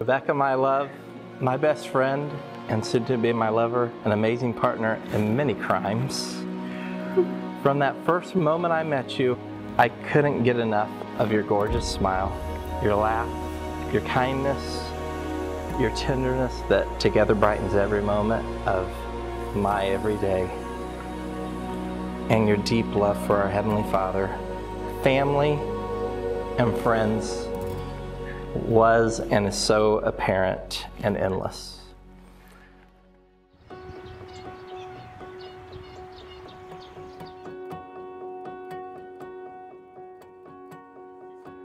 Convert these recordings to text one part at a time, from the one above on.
Rebecca, my love, my best friend, and soon to be my lover, an amazing partner in many crimes. From that first moment I met you, I couldn't get enough of your gorgeous smile, your laugh, your kindness, your tenderness that together brightens every moment of my everyday, and your deep love for our Heavenly Father, family, and friends was and is so apparent and endless.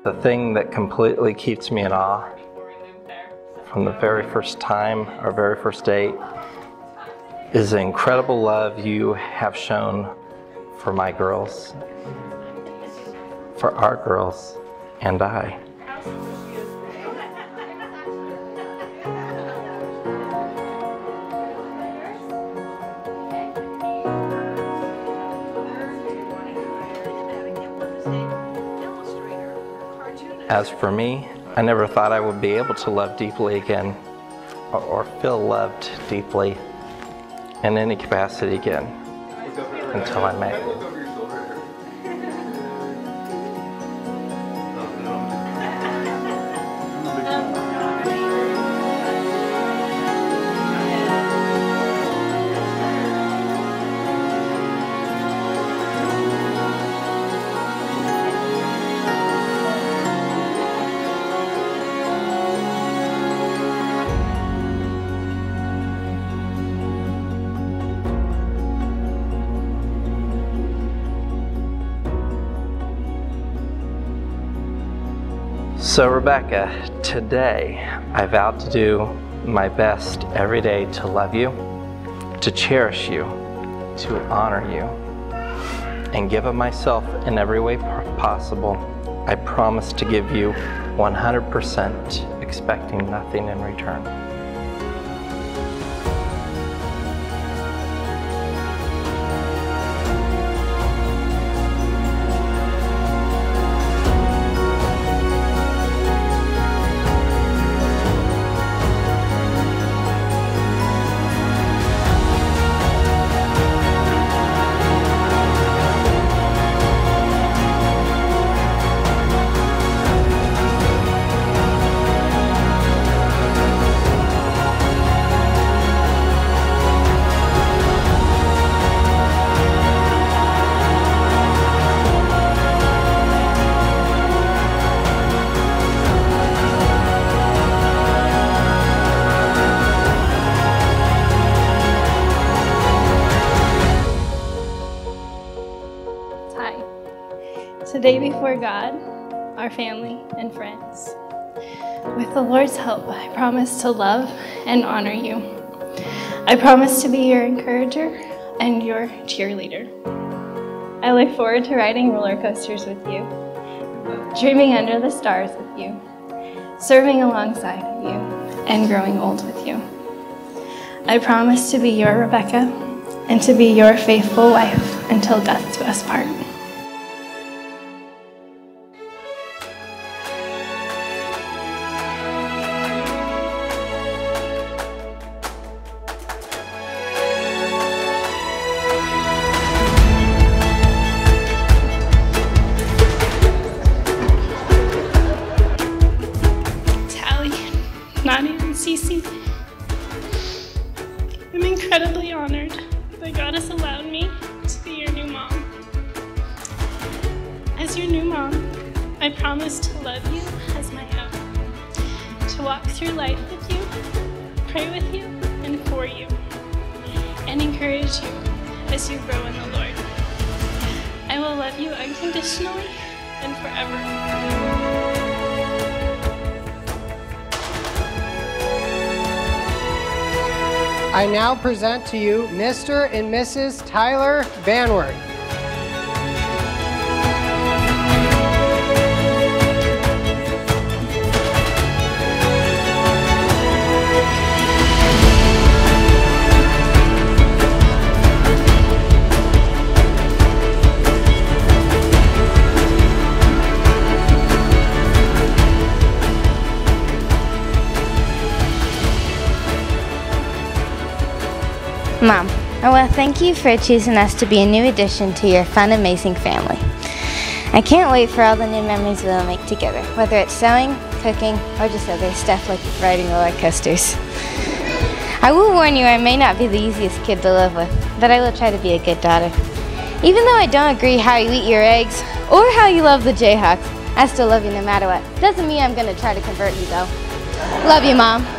The thing that completely keeps me in awe from the very first time, our very first date, is the incredible love you have shown for my girls, for our girls, and I. As for me, I never thought I would be able to love deeply again or, feel loved deeply in any capacity again until I met you. So, Rebecca, today I vowed to do my best every day to love you, to cherish you, to honor you, and give of myself in every way possible. I promise to give you 100%, expecting nothing in return. Today, before God, our family, and friends, with the Lord's help, I promise to love and honor you. I promise to be your encourager and your cheerleader. I look forward to riding roller coasters with you, dreaming under the stars with you, serving alongside of you, and growing old with you. I promise to be your Rebecca and to be your faithful wife until death do us part. I'm incredibly honored that God has allowed me to be your new mom. As your new mom, I promise to love you as my own, to walk through life with you, pray with you, and for you, and encourage you as you grow in the Lord. I will love you unconditionally and forever. I now present to you Mr. and Mrs. Tyler Banworth. I want to thank you for choosing us to be a new addition to your fun, amazing family. I can't wait for all the new memories we'll make together, whether it's sewing, cooking, or just other stuff like riding roller coasters. I will warn you I may not be the easiest kid to live with, but I will try to be a good daughter. Even though I don't agree how you eat your eggs or how you love the Jayhawks, I still love you no matter what. Doesn't mean I'm going to try to convert you though. Love you, Mom.